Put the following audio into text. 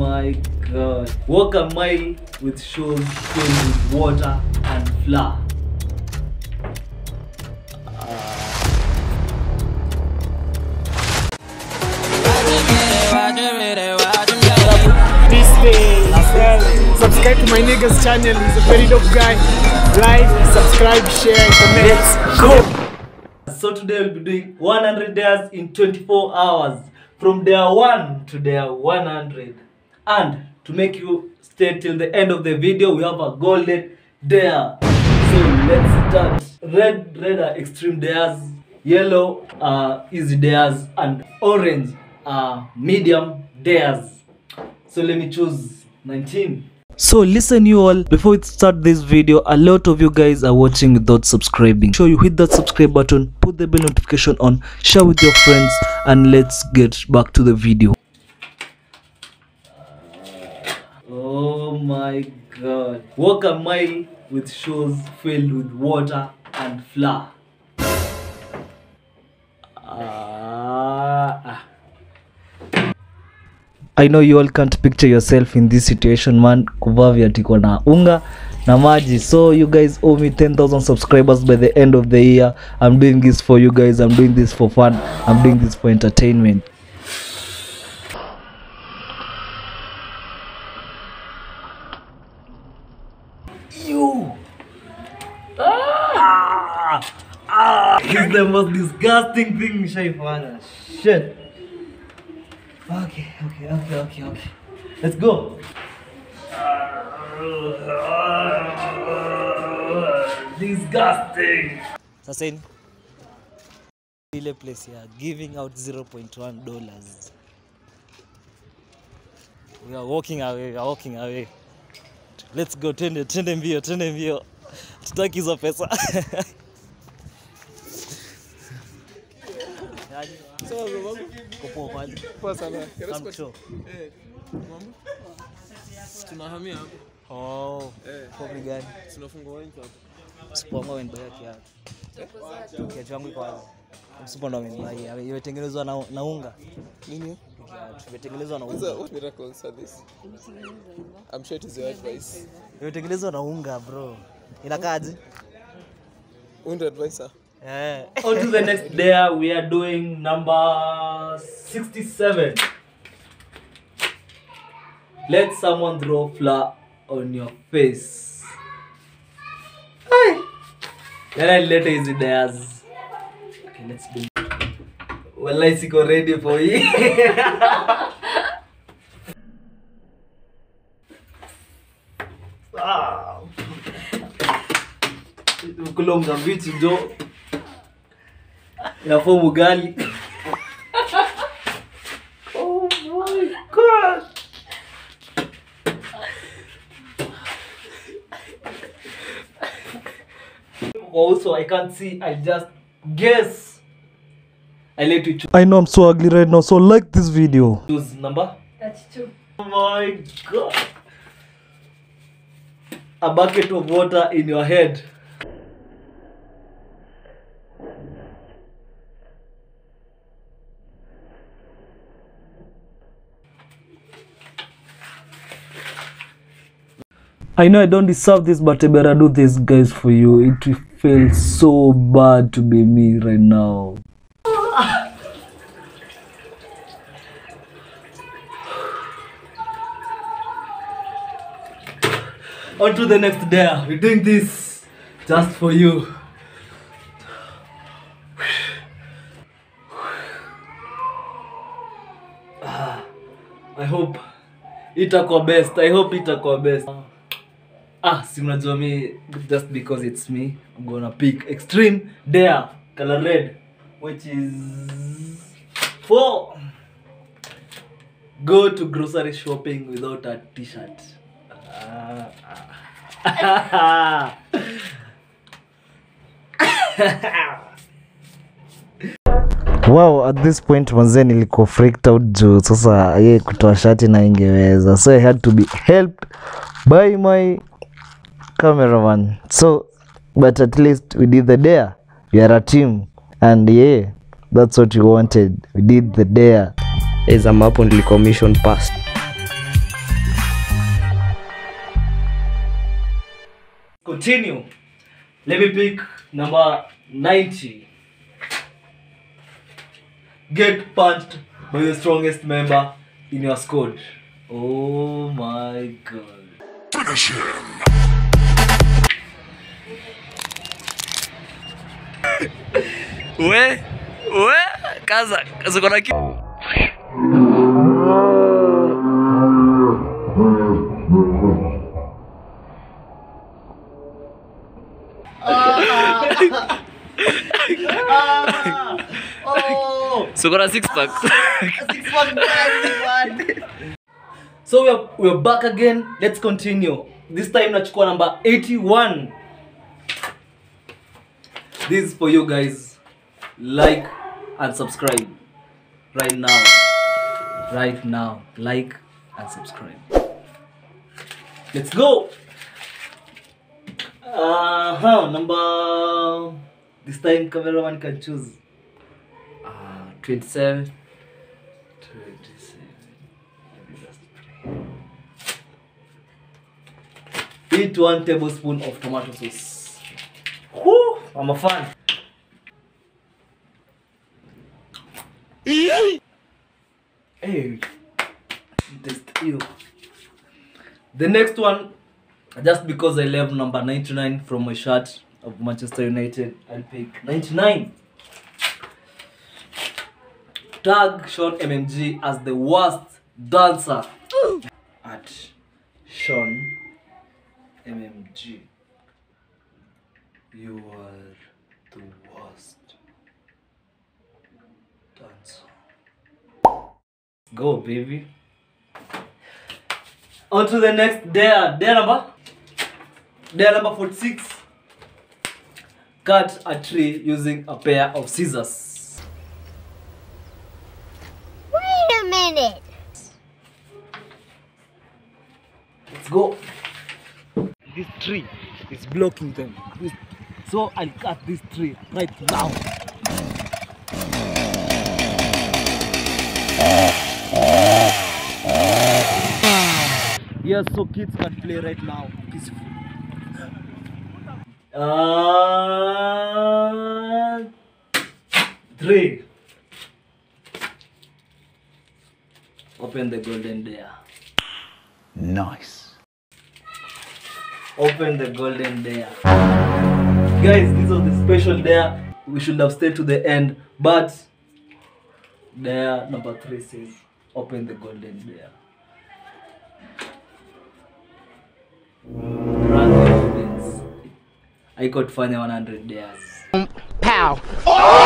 my god. Walk a mile with shoes filled with water and flour. This day, subscribe to my nigga's channel. He's a very dope guy. Like, subscribe, share, comment. Let's go! So today we'll be doing 100 days in 24 hours. From day 1 to day 100. And to make you stay till the end of the video, we have a golden dare. So let's start. Red, red are extreme dares. Yellow are easy dares. And orange are medium dares. So let me choose 19. So listen you all, before we start this video, a lot of you guys are watching without subscribing. Sure you hit that subscribe button, put the bell notification on, share with your friends and let's get back to the video. My god. Walk a mile with shoes filled with water and flour. Ah. ah. I know you all can't picture yourself in this situation man kuvaa viatiko na unga na maji so you guys owe me 10000 subscribers by the end of the year i'm doing this for you guys i'm doing this for fun i'm doing this for entertainment you ah, ah, it's the most disgusting thing nishaifanya shit Okay, okay, okay, okay, okay. Let's go. Disgusting. Sasa place ya giving out 0.1 dollars. We are walking away, we are walking away. let's go, tende tende mbio, tende mbio, tutaki hizo pesa. Tunahamia hapo. Oh, na unga. Nini? Imetengenezwa na unga. what miracles are this? I'm sure it is your advice. Imetengenezwa na unga bro. Inakaje? kazi advisor. Eh. On to the next day we are doing number 67. Let someone throw flour on your face. Hi. Then I later is theirs. Okay, let's do siko ready for you. Ah. kulonga vitu jo inafaa ugali oh my god. Also i can't see. I just guess i let you I know I'm so ugly right now, so like this video. choose number 32. oh my god a bucket of water in your head I know I don't deserve this, but I better do this, guys, for you. It feels so bad to be me right now. On to the next day. We're doing this just for you. Ah, I hope itakuwa best. I hope itakuwa best. Ah, si unajua mi just because it's me, I'm gonna pick extreme dare color red which is four. Go to grocery shopping without a t-shirt. Ah. Wow, at this point manze nilikuwa freaked out juu sasa ye kutoa shati na ingeweza so I had to be helped by my cameraman so but at least we did the dare we are a team and yeah that's what we wanted. We did the dare. As a map only commission passed. Continue. Let me pick number 90 get punched by the strongest member in your squad. Oh my god. Finish him. we we kaza kaza kuna ki Oh! so pack. six pack So we are, we are back again. Let's continue. This time nachukua number 81. This is for you guys. Like and subscribe. Right now. Right now. Like and subscribe. Let's go. Uh-huh. Number this time cameraman can choose. Uh, 27. 27. Maybe that's three. Eat one tablespoon of tomato sauce. Whew, I'm a fan. Hey, taste you. The next one, just because I love number 99 from my shirt of Manchester United, I'll pick 99. Tag Sean MMG as the worst dancer at Sean MMG. You are the worst dancer. Go, baby. On to the next dare. Dare number? Dare number 46. Cut a tree using a pair of scissors. Wait a minute. Let's go. This tree is blocking them. So I'll cut this tree right now. Yes, so kids can play right now peacefully. Uh, three. Open the golden dare. Nice. Open the golden dare. Guys, this was the special dare. We should have stayed to the end, but dare number three says open the golden dare. Run the evidence. I could find 100 dares. I'm leaving.